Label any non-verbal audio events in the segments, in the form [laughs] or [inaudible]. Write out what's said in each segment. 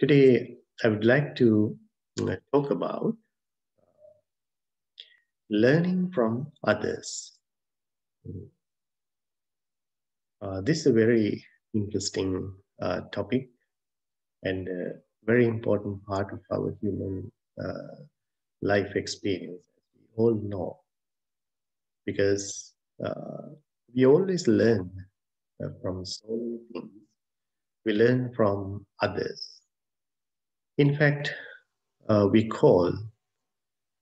Today, I would like to uh, talk about learning from others. Uh, this is a very interesting uh, topic and a very important part of our human uh, life experience, as we all know, because uh, we always learn uh, from so many things. We learn from others. In fact, uh, we call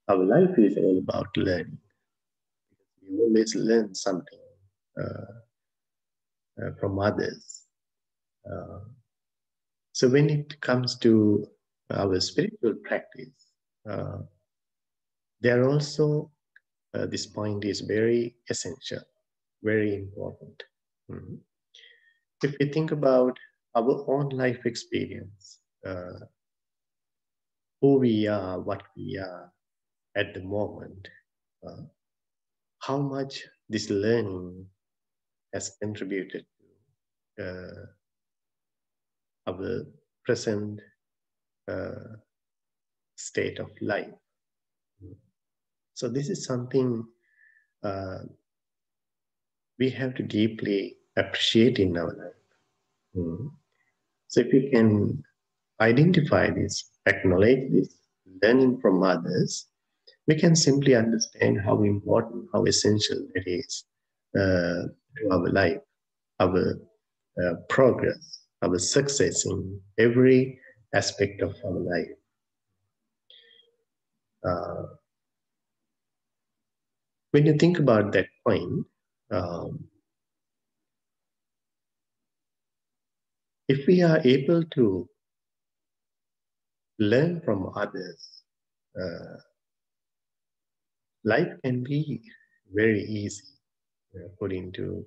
our life is all about learning. We always learn something uh, uh, from others. Uh, so when it comes to our spiritual practice, uh, there also uh, this point is very essential, very important. Mm-hmm. If we think about our own life experience, who we are, what we are at the moment, uh, how much this learning has contributed to uh, our present uh, state of life. So this is something uh, we have to deeply appreciate in our life. Mm. So if you can identify this, acknowledge this, learning from others, we can simply understand how important, how essential it is uh, to our life, our uh, progress, our success in every aspect of our life. Uh, when you think about that point, um, if we are able to learn from others, uh, life can be very easy, uh, according to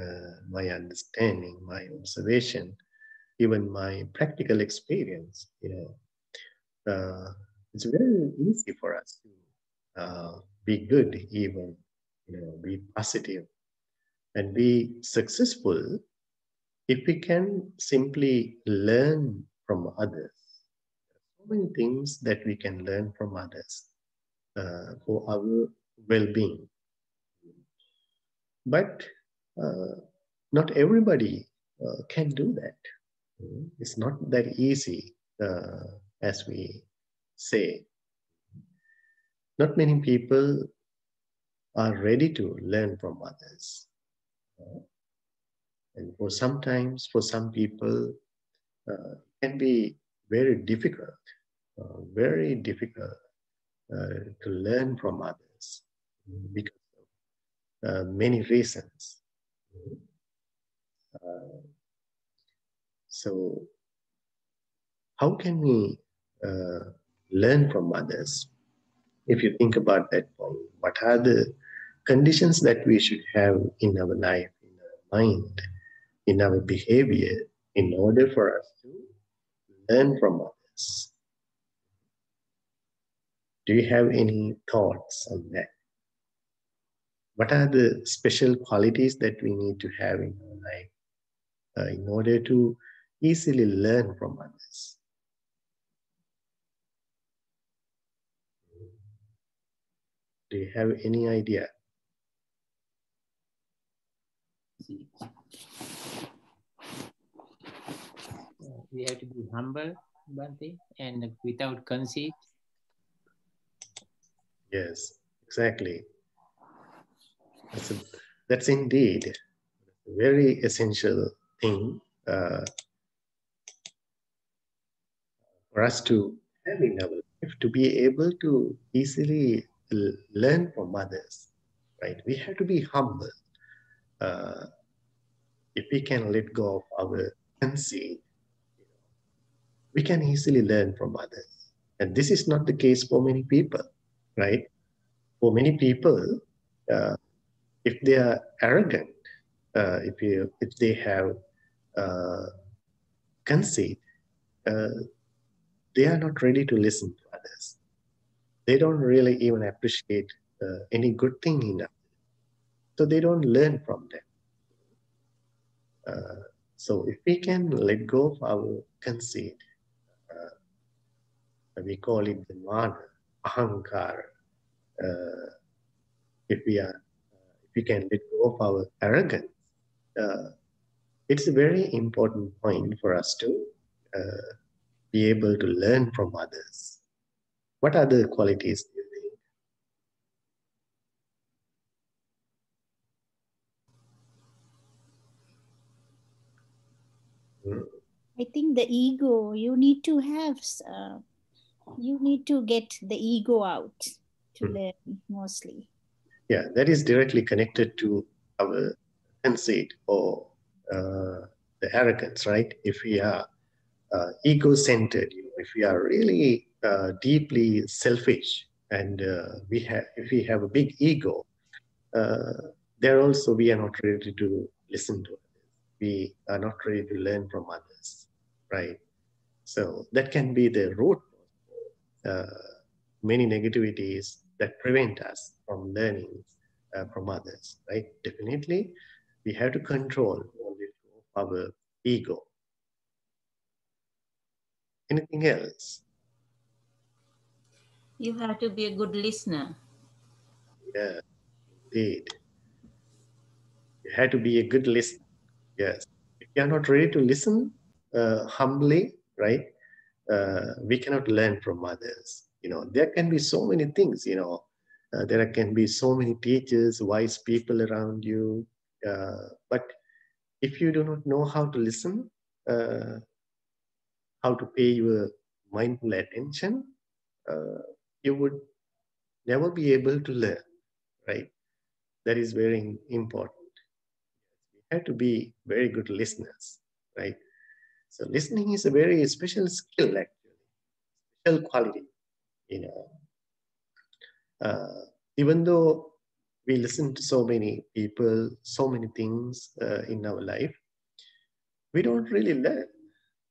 uh, my understanding, my observation, even my practical experience. You know, uh, it's very easy for us to uh, be good, even you know, be positive, and be successful if we can simply learn from others. Many things that we can learn from others uh, for our well-being. But uh, not everybody uh, can do that. It's not that easy uh, as we say. Not many people are ready to learn from others. And for sometimes, for some people, uh, can be very difficult, uh, very difficult uh, to learn from others because of uh, many reasons. Uh, so, how can we learn from others? If you think about that point, what are the conditions that we should have in our life, in our mind, in our behavior, in order for us to learn from others? Do you have any thoughts on that? What are the special qualities that we need to have in our life uh, in order to easily learn from others? Do you have any idea? We have to be humble, Bhante, and without conceit. Yes, exactly. That's, a, that's indeed a very essential thing uh, for us to have in our life to be able to easily learn from others, right? We have to be humble. Uh, if we can let go of our conceit, we can easily learn from others. And this is not the case for many people, right? For many people, uh, if they are arrogant, uh, if you if they have uh, conceit, uh, they are not ready to listen to others. They don't really even appreciate uh, any good thing in others, so they don't learn from them. Uh, so if we can let go of our conceit, we call it the mana, ahankar. Uh, if we are, if we can let go of our arrogance, uh, it's a very important point for us to uh, be able to learn from others. What other qualities do you think? Hmm. I think the ego, you need to have, uh, you need to get the ego out to hmm. learn mostly. Yeah, that is directly connected to our conceit or uh, the arrogance, right? If we are uh, ego-centered, if we are really uh, deeply selfish, and uh, we have, if we have a big ego, uh, there also we are not ready to listen to others. We are not ready to learn from others, right? So that can be the root uh, many negativities that prevent us from learning uh, from others, right? Definitely, we have to control our ego. Anything else? You have to be a good listener. Yeah, indeed. You have to be a good listener. Yes. If you are not ready to listen uh, humbly, right? Uh, we cannot learn from others. You know, there can be so many things, you know, uh, there can be so many teachers, wise people around you. Uh, but if you do not know how to listen, uh, how to pay your mindful attention, uh, you would never be able to learn, right? That is very important. We have to be very good listeners, right? So listening is a very special skill, actually, special quality, you know. Uh, even though we listen to so many people, so many things uh, in our life, we don't really learn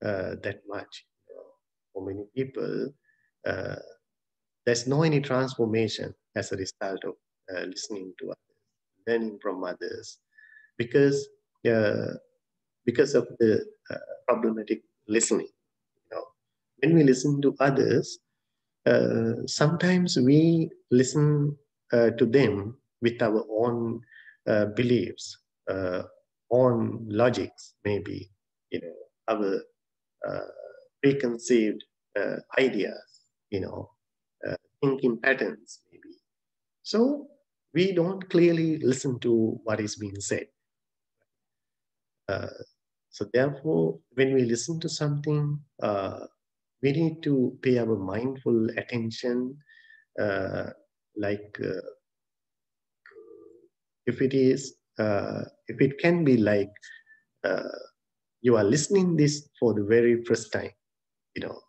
uh, that much. You know, for many people, uh, there's no any transformation as a result of uh, listening to others, learning from others, because uh, because of the uh, problematic listening. You know, when we listen to others, sometimes we listen to them with our own uh, beliefs, uh, own logics, maybe, you know, our uh, preconceived uh, ideas, you know, uh, thinking patterns, maybe. So we don't clearly listen to what is being said. Uh, so therefore, when we listen to something, we need to pay our mindful attention, like if it is uh, if it can be like uh, you are listening this for the very first time you know.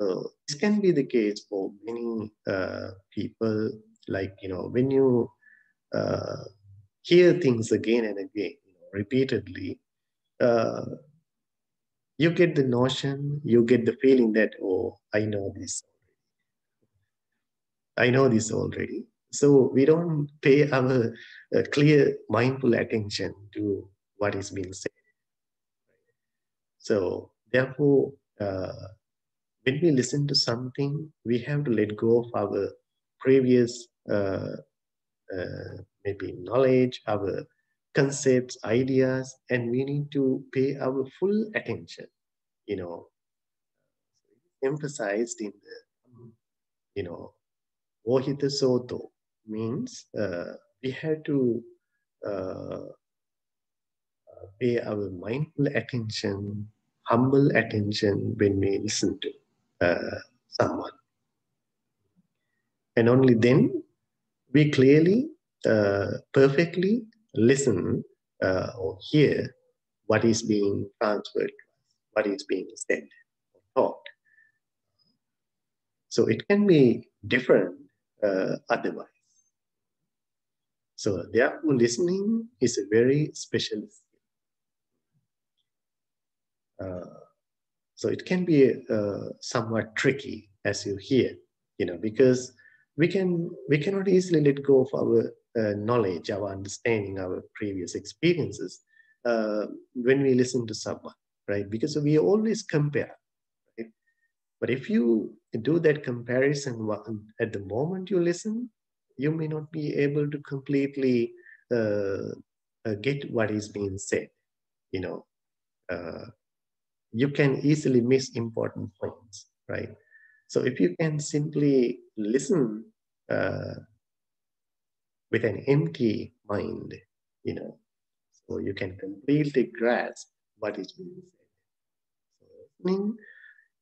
So this can be the case for many uh, people like you know when you uh, hear things again and again you know, repeatedly uh, you get the notion you get the feeling that oh i know this i know this already so we don't pay our uh, clear, mindful attention to what is being said. So therefore, uh, when we listen to something, we have to let go of our previous uh, uh maybe knowledge, our concepts, ideas, and we need to pay our full attention. You know, emphasized in the, you know, Ohita Soto, means uh, we have to uh, pay our mindful attention, humble attention when we listen to uh, someone. And only then we clearly, uh, perfectly listen uh, or hear what is being transferred what is being said or taught. So it can be different uh, otherwise. So therefore, listening is a very special skill. Uh, so it can be uh, somewhat tricky as you hear, you know, because we can we cannot easily let go of our uh, knowledge, our understanding, our previous experiences uh, when we listen to someone, right? Because we always compare. Right? But if you do that comparison at the moment you listen, you may not be able to completely uh, uh, get what is being said. You know, uh, you can easily miss important points, right? So if you can simply listen uh, with an empty mind, you know, so you can completely grasp what is being said. So listening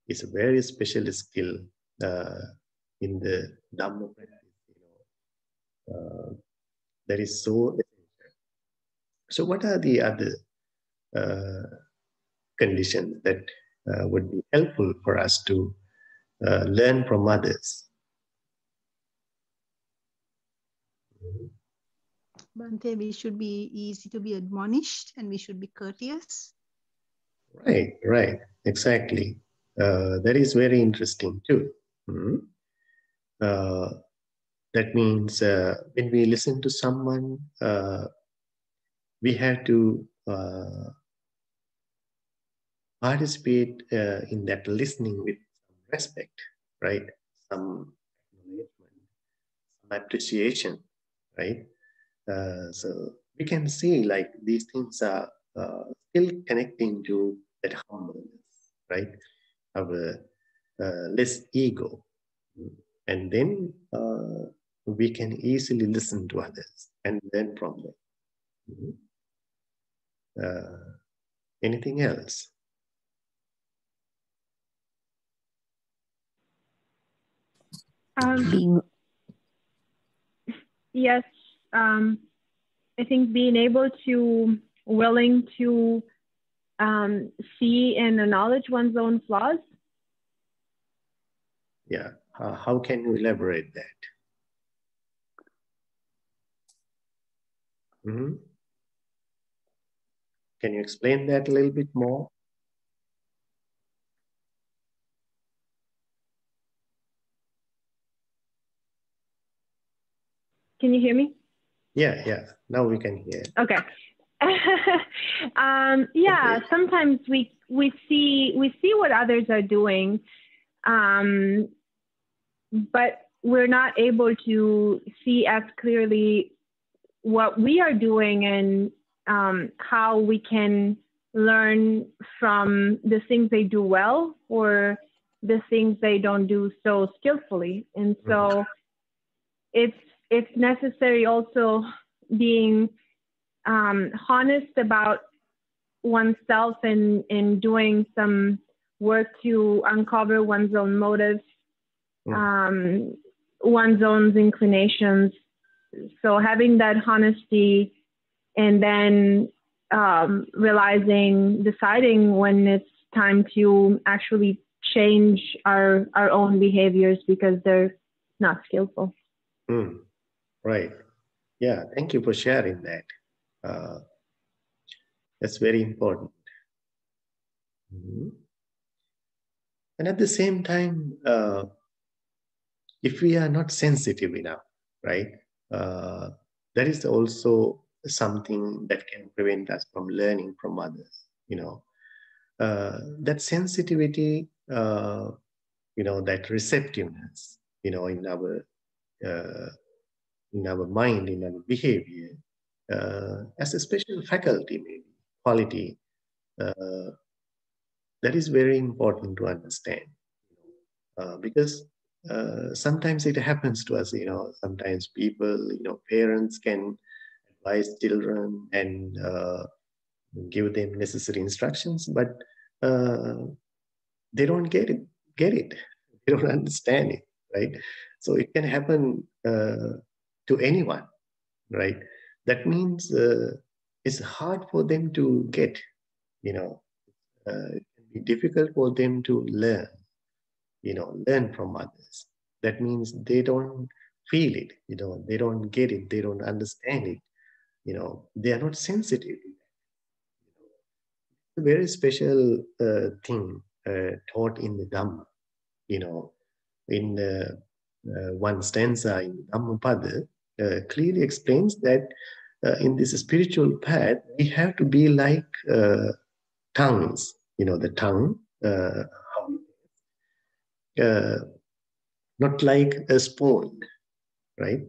is a very special skill uh, in the Dhamma practice, you know, uh, that is so essential. So what are the other uh, conditions that uh, would be helpful for us to uh, learn from others? Bhante, we should be easy to be admonished and we should be courteous. Right, right, exactly. Uh, that is very interesting too. Mm-hmm. Uh, that means uh, when we listen to someone, uh, we have to uh, participate uh, in that listening with some respect, right? Some acknowledgement, some appreciation, right? so we can see like these things are still connecting to that humbleness, right? our uh, less ego. And then uh, we can easily listen to others and learn from them. Mm-hmm. Uh, anything else? Um, being yes, um, I think being able to willing to um, see and acknowledge one's own flaws. Yeah. Uh, how can you elaborate that? Mm-hmm. Can you explain that a little bit more? Can you hear me? Yeah, yeah. Now we can hear. Okay. [laughs] um, yeah, sometimes we we see we see what others are doing, um, but we're not able to see as clearly what we are doing and um, how we can learn from the things they do well or the things they don't do so skillfully. And so mm-hmm. it's it's necessary also being um, honest about oneself and in doing some work to uncover one's own motives, mm. um, one's own inclinations. So having that honesty and then um, realizing, deciding when it's time to actually change our our own behaviors because they're not skillful. Mm. Right. Yeah. Thank you for sharing that. Uh, that's very important. Mm-hmm. And at the same time, uh, if we are not sensitive enough, right, uh, that is also something that can prevent us from learning from others. You know, uh, that sensitivity, uh, you know, that receptiveness, you know, in our uh, in our mind, in our behavior, uh, as a special faculty, maybe quality. Uh, that is very important to understand uh, because uh, sometimes it happens to us. You know, sometimes people, you know, parents can advise children and uh, give them necessary instructions, but uh, they don't get it. Get it? They don't [laughs] understand it, right? So it can happen to anyone, right? that means uh, it's hard for them to get, you know, uh, it can be difficult for them to learn, you know, learn from others. That means they don't feel it, you know, they don't get it, they don't understand it, you know, they are not sensitive. A very special uh, thing uh, taught in the Dhamma, you know, in uh, one stanza in Dhammapada, uh, clearly explains that uh, in this spiritual path, we have to be like uh, tongues, you know, the tongue, uh, uh, not like a spoon, right?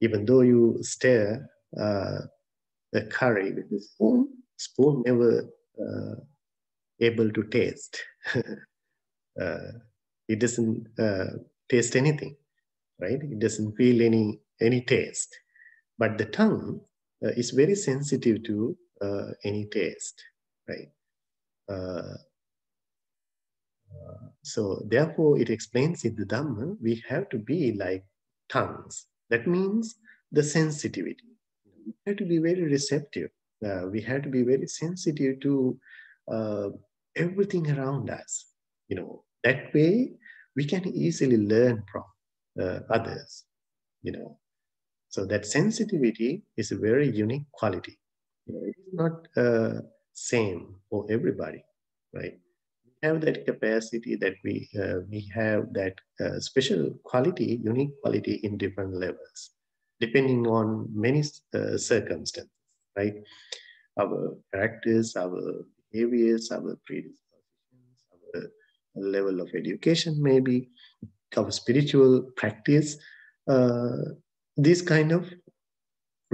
Even though you stir uh, a curry with a spoon, spoon never uh, able to taste. [laughs] uh, it doesn't uh, taste anything, right? It doesn't feel any any taste. But the tongue uh, is very sensitive to uh, any taste, right? Uh, so therefore, it explains in the Dhamma, we have to be like tongues. That means the sensitivity. We have to be very receptive. Uh, we have to be very sensitive to uh, everything around us. You know, that way we can easily learn from uh, others. You know, so that sensitivity is a very unique quality. You know, it is not uh, same for everybody, right? We have that capacity that we uh, we have that uh, special quality, unique quality in different levels, depending on many uh, circumstances, right? Our characters, our behaviors, our predispositions, our level of education, maybe our spiritual practice. Uh, these kind of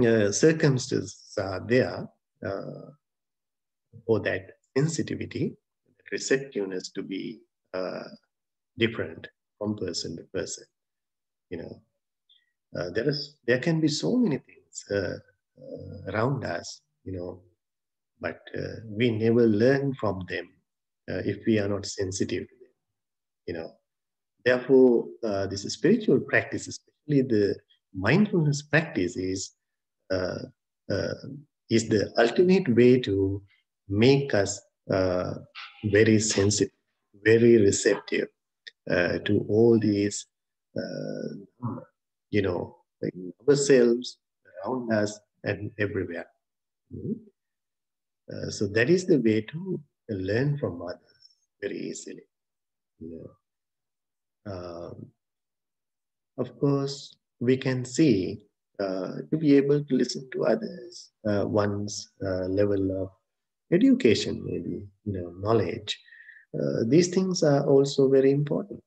uh, circumstances are there uh, for that sensitivity, that receptiveness to be uh, different from person to person. You know, uh, there is there can be so many things uh, around us. You know, but we never learn from them if we are not sensitive to them. You know, therefore, this spiritual practice, especially the mindfulness practice is uh, uh, is the ultimate way to make us uh, very sensitive, very receptive uh, to all these, uh, you know, ourselves, around us, and everywhere. Mm-hmm. Uh, so that is the way to learn from others very easily. Um, of course, we can see uh, to be able to listen to others, uh, one's uh, level of education, maybe you know, knowledge. Uh, these things are also very important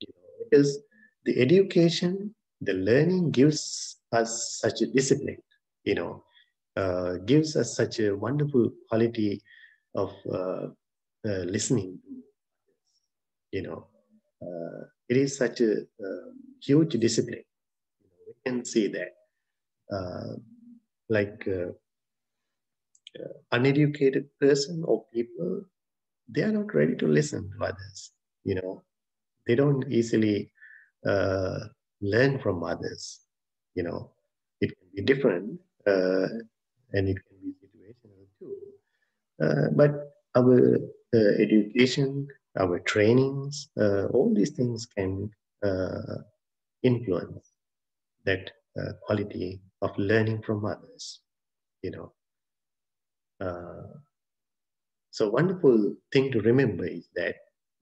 you know, because the education, the learning gives us such a discipline, you know, uh, gives us such a wonderful quality of uh, listening. You know, it is such a huge discipline can see that. Uh, like uh, uh, uneducated person or people, they are not ready to listen to others. You know, they don't easily uh, learn from others. You know, it can be different uh, and it can be situational too. Uh, but our education, our trainings, all these things can influence that uh, quality of learning from others, you know. Uh, so wonderful thing to remember is that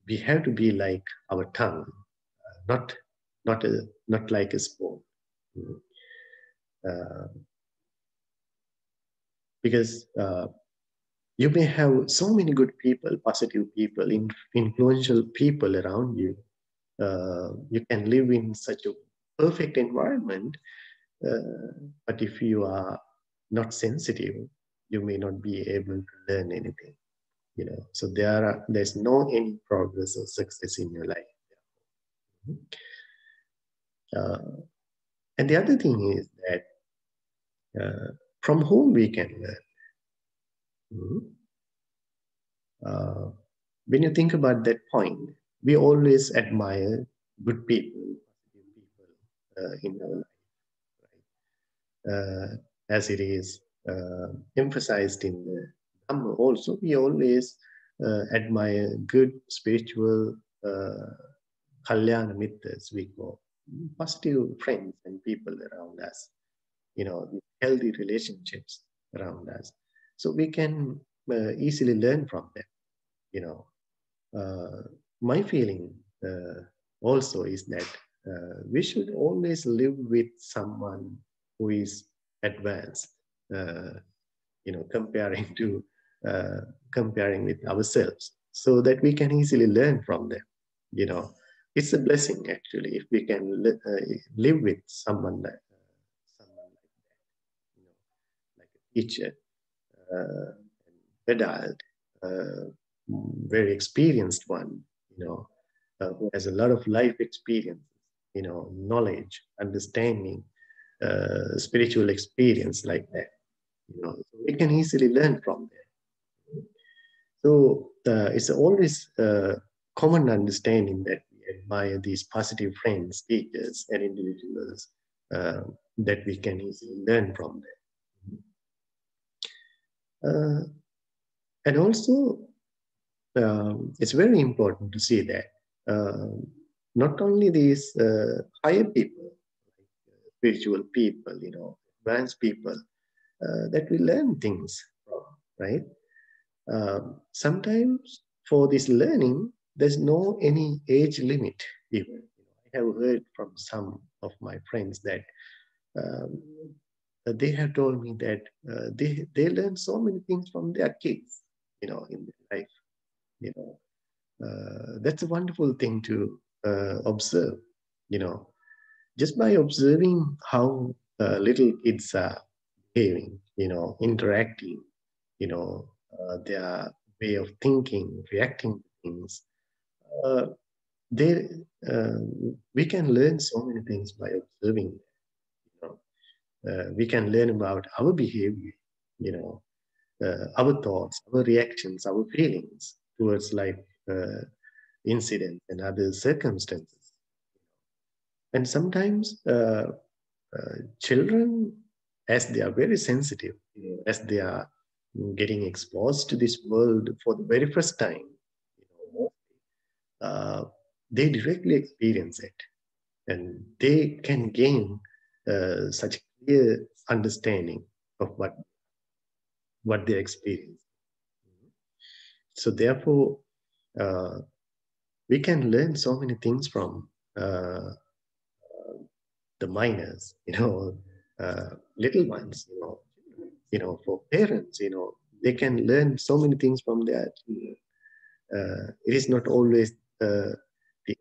we have to be like our tongue, uh, not not a, not like a spoon. Uh, because uh, you may have so many good people, positive people, influential people around you. Uh, you can live in such a perfect environment. Uh, but if you are not sensitive, you may not be able to learn anything. You know, so there are there's no any progress or success in your life. Uh, and the other thing is that uh, from whom we can learn. Mm-hmm. Uh, when you think about that point, we always admire good people, uh, in our life, right? Uh, as it is uh, emphasized in the Dhamma also, we always admire good spiritual kalyana mittas, we call positive friends and people around us, you know, healthy relationships around us. So we can uh, easily learn from them, you know. Uh, my feeling uh, also is that uh, we should always live with someone who is advanced, uh, you know, comparing to uh, comparing with ourselves, so that we can easily learn from them. you know, it's a blessing actually if we can li- live with someone like someone like that, you know, like a teacher, uh, adult, uh, very experienced one, you know, uh, who has a lot of life experience, you know, knowledge, understanding, uh, spiritual experience like that. You know, so we can easily learn from them. So uh, it's always a common understanding that we admire these positive friends, teachers, and individuals uh, that we can easily learn from them. Uh, and also, um, it's very important to see that uh, not only these uh, higher people, like spiritual people, you know, advanced people, uh, that we learn things from, right? Um, sometimes for this learning, there's no any age limit even. I have heard from some of my friends that um, they have told me that uh, they they learn so many things from their kids, you know, in their life. You know, uh, that's a wonderful thing to uh, observe. You know, just by observing how uh, little kids are behaving, you know, interacting, you know, uh, their way of thinking, reacting to things. Uh, they, we can learn so many things by observing. Know, we can learn about our behavior. You know, uh, our thoughts, our reactions, our feelings towards life uh, incidents and other circumstances. And sometimes uh, uh, children, as they are very sensitive, you know, as they are getting exposed to this world for the very first time, you know, they directly experience it and they can gain uh, such clear understanding of what what they experience so therefore uh, we can learn so many things from uh, the minors you know uh, little ones you know you know for parents you know they can learn so many things from their children it is not always the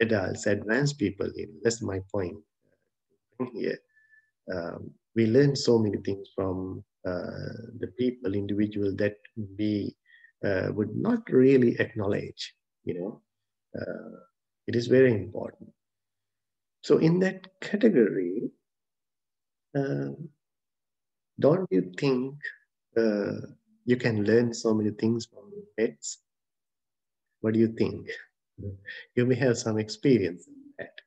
adults, advanced people. You know, that's my point here. Um, we learn so many things from uh, the people, individual that we uh, would not really acknowledge. You know, uh, it is very important. So in that category, don't you think you can learn so many things from pets? What do you think? [laughs] You may have some experience in that.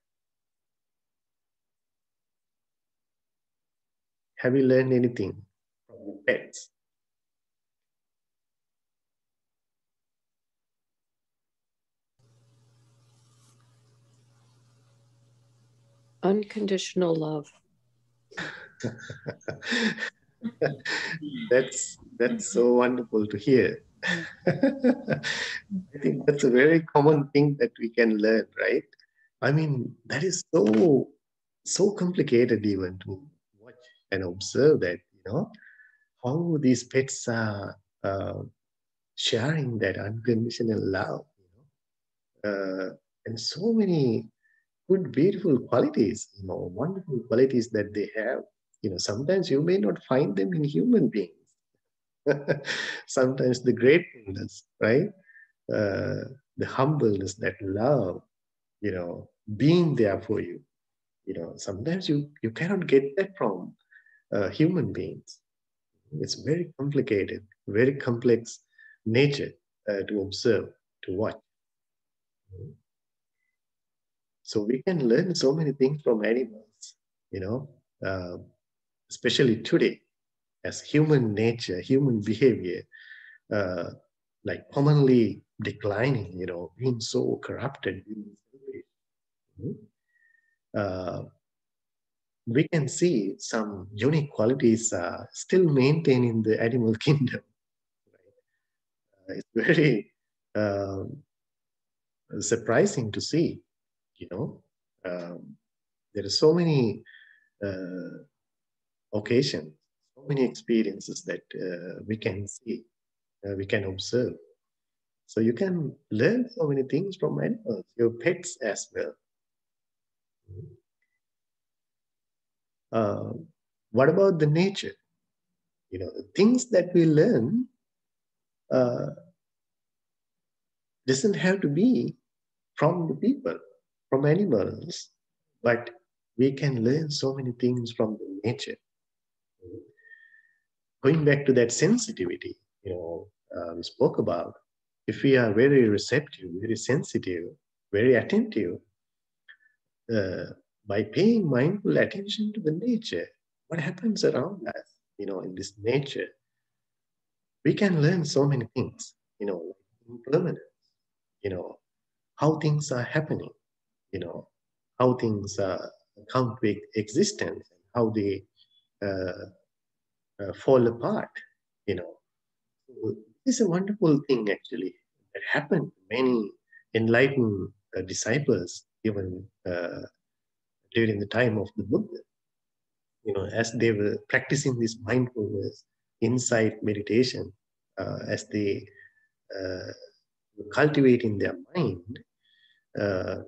Have you learned anything from your pets? Unconditional love. [laughs] that's that's so wonderful to hear. I think that's a very common thing that we can learn, right? I mean, that is so so complicated even to and observe that, you know, how these pets are uh, sharing that unconditional love, you know, uh, and so many good, beautiful qualities, you know, wonderful qualities that they have. You know, sometimes you may not find them in human beings [laughs] sometimes the gratefulness, right? Uh, the humbleness, that love, you know, being there for you. You know, sometimes you, you cannot get that from uh, human beings. It's very complicated, very complex nature uh, to observe, to watch. So we can learn so many things from animals, you know, uh, especially today as human nature, human behavior, uh, like commonly declining, you know, being so corrupted, we can see some unique qualities uh, still maintained in the animal [laughs] kingdom. Right? Uh, it's very um, surprising to see, you know. Um, there are so many uh, occasions so many experiences that uh, we can see, uh, we can observe. So you can learn so many things from animals, your pets as well. Uh, what about the nature? You know, the things that we learn uh, doesn't have to be from the people, from animals, but we can learn so many things from the nature. Going back to that sensitivity, you know, uh, we spoke about, if we are very receptive, very sensitive, very attentive, uh, by paying mindful attention to the nature, what happens around us, you know, in this nature, we can learn so many things, you know, impermanence, you know, how things are happening, you know, how things uh, come to existence, how they uh, uh, fall apart, you know. It's a wonderful thing actually that happened many enlightened uh, disciples even uh, during the time of the Buddha. You know, as they were practicing this mindfulness, insight meditation, uh, as they uh, were cultivating their mind, uh,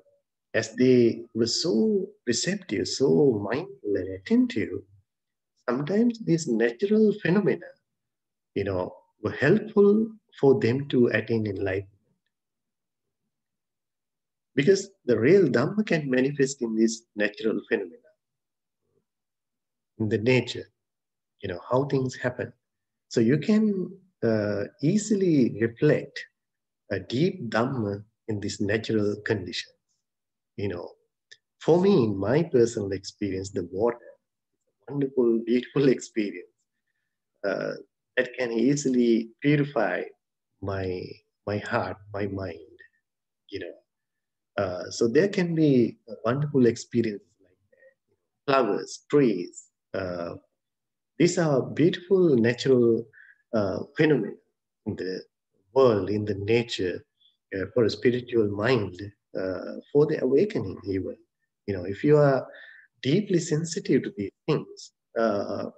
as they were so receptive, so mindful and attentive, sometimes these natural phenomena, you know, were helpful for them to attain enlightenment. Because the real Dhamma can manifest in these natural phenomena, in the nature, you know, how things happen. So you can uh, easily reflect a deep Dhamma in these natural conditions. You know, for me, in my personal experience, the water is a wonderful, beautiful [laughs] experience uh, that can easily purify my my heart, my mind. You know, uh, so there can be wonderful experiences like. Flowers, trees. Uh, these are beautiful natural uh, phenomena in the world, in the nature, uh, for a spiritual mind, uh, for the awakening even. You know, if you are deeply sensitive to these things, uh,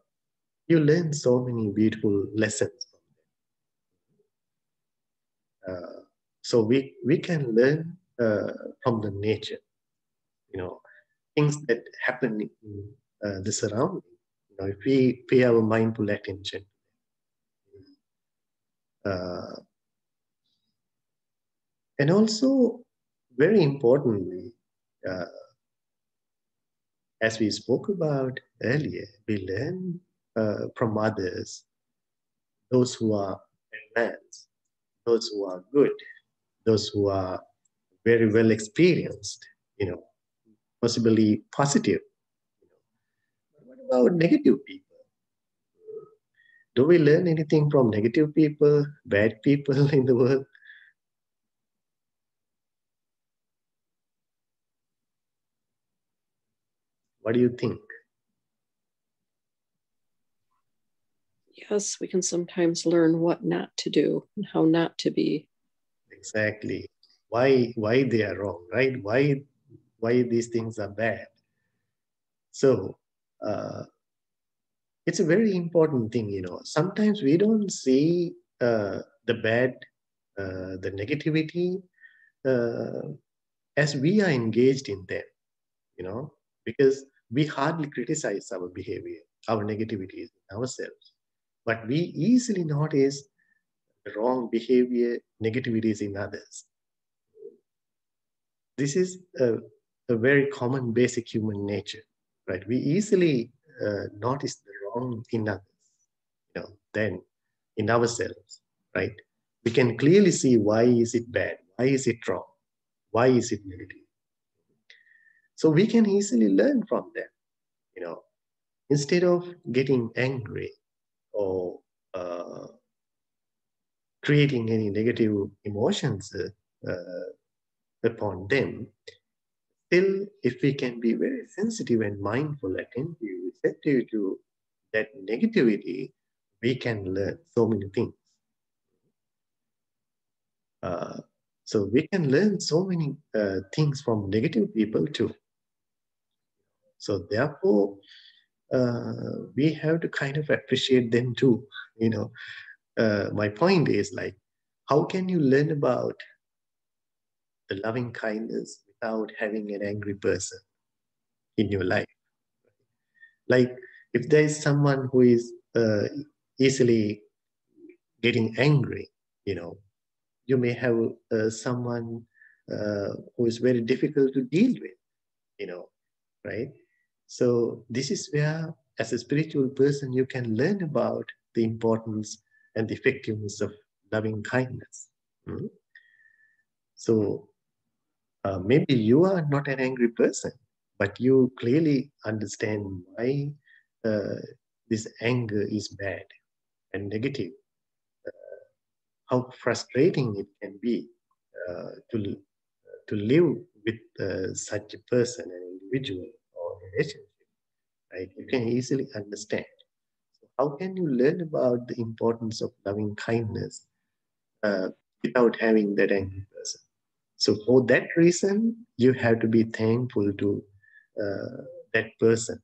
you learn so many beautiful lessons from them. So we, we can learn uh, from the nature, you know, things that happen in uh, the surrounding. You know, if we pay our mindful attention, uh, and also, very importantly, uh, as we spoke about earlier, we learn uh, from others, those who are advanced, those who are good, those who are very well experienced, you know, possibly positive. What about negative people? Do we learn anything from negative people, bad people [laughs] in the world? What do you think? Yes, we can sometimes learn what not to do and how not to be. Exactly. Why why they are wrong, right? Why why these things are bad. So uh, it's a very important thing, you know. Sometimes we don't see uh, the bad, uh, the negativity, uh, as we are engaged in them, you know, because we hardly criticize our behavior, our negativities ourselves, but we easily notice wrong behavior, negativities in others. This is a, a very common basic human nature, right? We easily uh, notice the wrong in others, you know, then in ourselves, right? We can clearly see why is it bad, why is it wrong, why is it negative. So we can easily learn from them, you know, instead of getting angry or uh, creating any negative emotions uh, upon them. Still, if we can be very sensitive and mindful, attentive, receptive to that negativity, we can learn so many things. Uh, so we can learn so many uh, things from negative people too. So therefore, uh, we have to kind of appreciate them too. You know, uh, my point is like how can you learn about the loving kindness without having an angry person in your life? Like if there is someone who is uh, easily getting angry, you know, you may have uh, someone uh, who is very difficult to deal with, you know, right? So this is where, as a spiritual person, you can learn about the importance and the effectiveness of loving kindness. Mm? So uh, maybe you are not an angry person, but you clearly understand why uh, this anger is bad and negative. Uh, how frustrating it can be uh, to to live with uh, such a person, an individual or relationship, right? You can easily understand. How can you learn about the importance of loving kindness without having that angry person? So for that reason, you have to be thankful to uh, that person.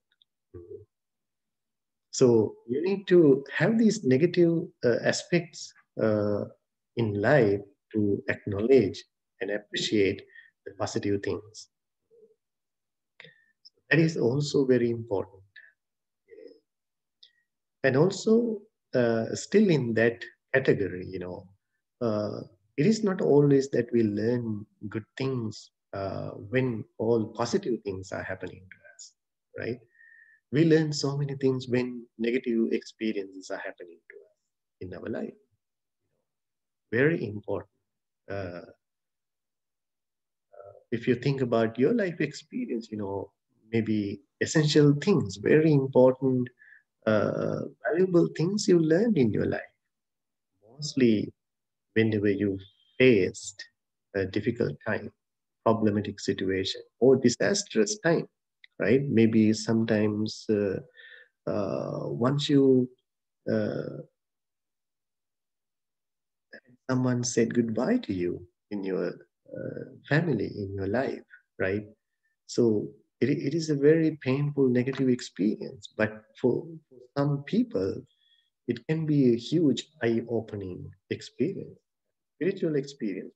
So you need to have these negative uh, aspects uh, in life to acknowledge and appreciate the positive things. That is also very important. And also, uh, still in that category, you know, uh, it is not always that we learn good things uh, when all positive things are happening to us, right? We learn so many things when negative experiences are happening to us in our life. Very important. Uh, if you think about your life experience, you know, maybe essential things, very important, uh, valuable things you learned in your life. Mostly whenever you faced a difficult time, problematic situation, or disastrous time, right? Maybe sometimes uh, uh, once you uh, someone said goodbye to you in your uh, family in your life, right? So it, it is a very painful negative experience, but for, for some people, it can be a huge eye-opening experience, spiritual experience,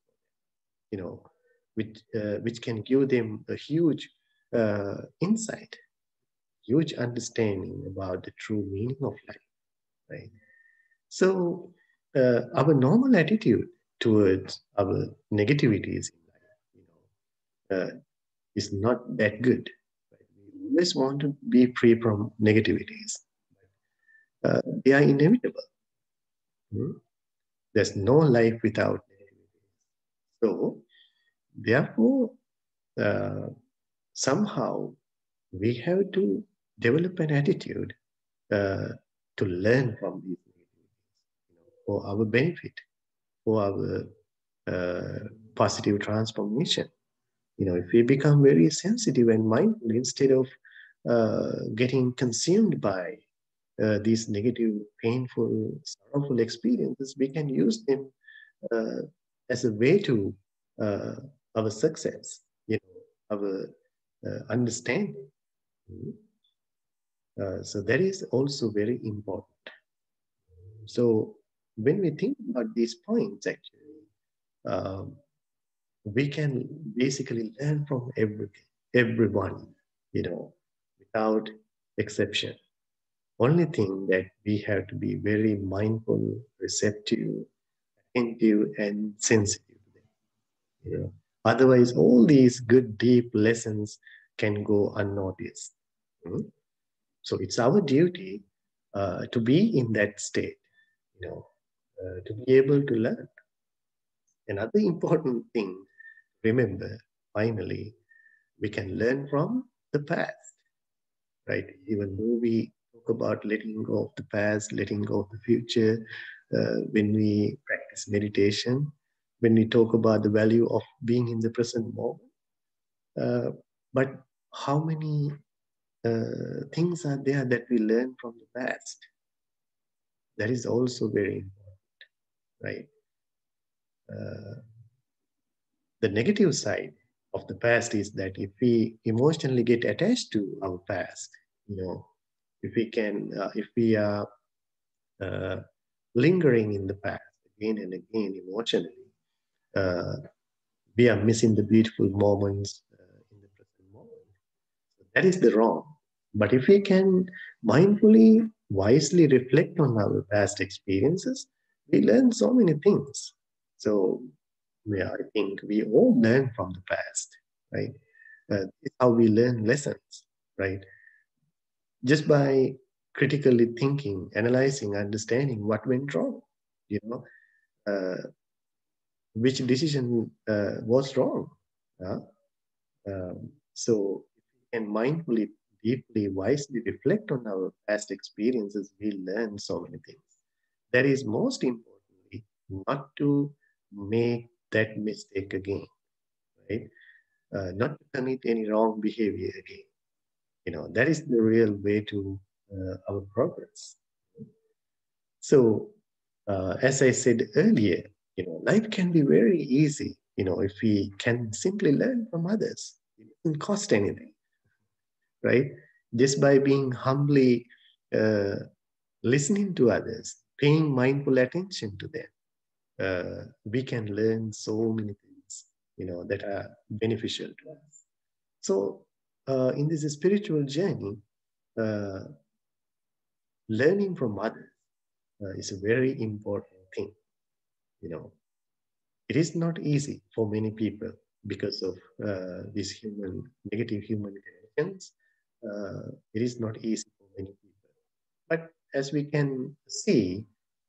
you know, which, uh, which can give them a huge uh, insight, huge understanding about the true meaning of life, right? So uh, our normal attitude towards our negativities in life, you know, uh, is not that good. Right? We always want to be free from negativities. Uh, they are inevitable. Hmm? There's no life without negativities. So, therefore, uh, somehow we have to develop an attitude uh, to learn from these for our benefit for our uh, positive transformation. You know, if we become very sensitive and mindful instead of uh, getting consumed by uh, these negative, painful, sorrowful experiences, we can use them uh, as a way to uh, our success, you know, our uh, understanding. so that is also very important. So when we think about these points, actually, um, we can basically learn from every, everyone, you know, without exception. Only thing that we have to be very mindful, receptive, attentive, and sensitive. You know? Otherwise, all these good, deep lessons can go unnoticed. Mm-hmm. So it's our duty uh, to be in that state, you know, uh, to be able to learn. Another important thing, remember, finally, we can learn from the past, right? Even though we about letting go of the past, letting go of the future, uh, when we practice meditation, when we talk about the value of being in the present moment. Uh, but how many uh, things are there that we learn from the past? That is also very important right? Uh, the negative side of the past is that if we emotionally get attached to our past, you know, if we can, uh, if we are uh, lingering in the past, again and again emotionally, uh, we are missing the beautiful moments uh, in the present moment. So that is the wrong. But if we can mindfully, wisely reflect on our past experiences, we learn so many things. So yeah, I think we all learn from the past, right? Uh, it's how we learn lessons, right? Just by critically thinking, analyzing, understanding what went wrong, you know, uh, which decision uh, was wrong. Yeah? Um, so, and mindfully, deeply, wisely reflect on our past experiences, we learn so many things. That is most importantly, not to make that mistake again, right? Uh, not to commit any wrong behavior again. You know, that is the real way to uh, our progress. So, uh, as I said earlier, you know, life can be very easy, you know, if we can simply learn from others. It doesn't cost anything, right? Just by being humbly uh, listening to others, paying mindful attention to them, uh, we can learn so many things, you know, that are beneficial to us. So, uh, in this spiritual journey, uh, learning from others uh, is a very important thing. You know, it is not easy for many people because of uh, these human negative human conditions. Uh, it is not easy for many people, but as we can see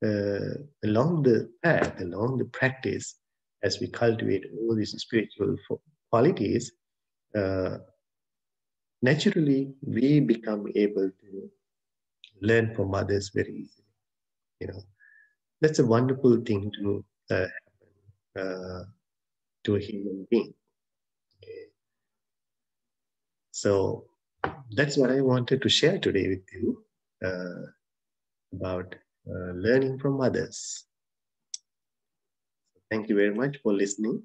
uh, along the path, along the practice, as we cultivate all these spiritual qualities, naturally we become able to learn from others very easily. You know, that's a wonderful thing to uh, happen uh, to a human being. Okay. So that's what I wanted to share today with you uh, about uh, learning from others. Thank you very much for listening.